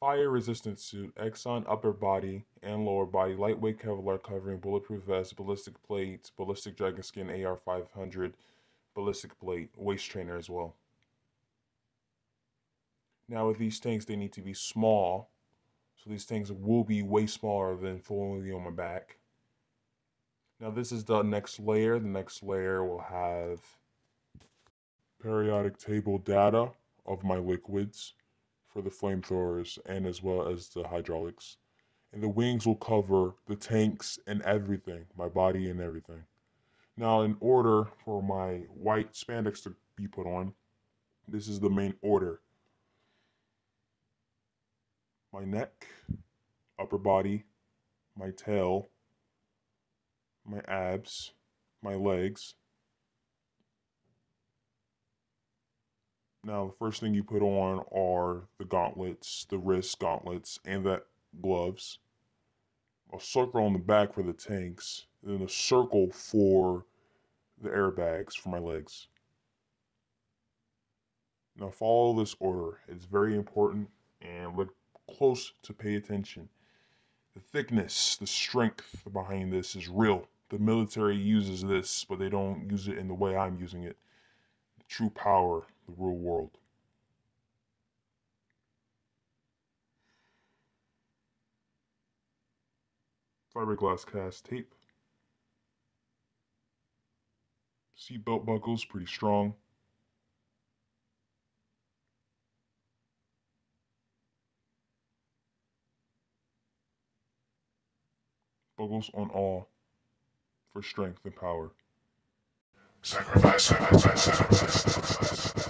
Fire resistant suit, Exxon upper body and lower body, lightweight Kevlar covering, bulletproof vest, ballistic plates, ballistic dragon skin AR 500, ballistic plate, waist trainer as well. Now with these tanks, they need to be small. So these tanks will be way smaller than fully on my back. Now this is the next layer. The next layer will have periodic table data of my liquids for the flamethrowers and as well as the hydraulics. And the wings will cover the tanks and everything, my body and everything. Now, in order for my white spandex to be put on, this is the main order. My neck, upper body, my tail, my abs, my legs, Now, the first thing you put on are the gauntlets, the wrist gauntlets, and the gloves. A circle on the back for the tanks, and then a circle for the airbags for my legs. Now, follow this order. It's very important and look close to pay attention. The thickness, the strength behind this is real. The military uses this, but they don't use it in the way I'm using it. True power the real world. Fiberglass cast tape. Seatbelt buckles, pretty strong. Buckles on all for strength and power. Sacrifice, sacrifice, sacrifice, sacrifice.